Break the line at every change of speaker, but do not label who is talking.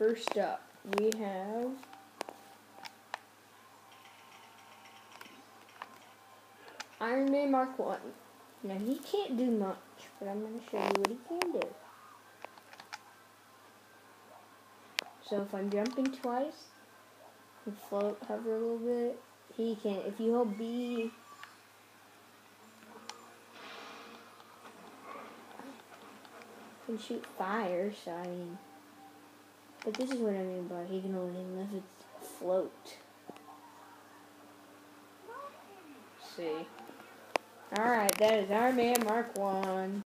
First up, we have Iron Man Mark 1. Now, he can't do much, but I'm going to show you what he can do. So if I'm jumping twice, and float, hover a little bit, he can, if you hold B, can shoot fire, so I mean, but this is what I mean by he can only lift it float. see. Alright, that is Iron Man Mark 1.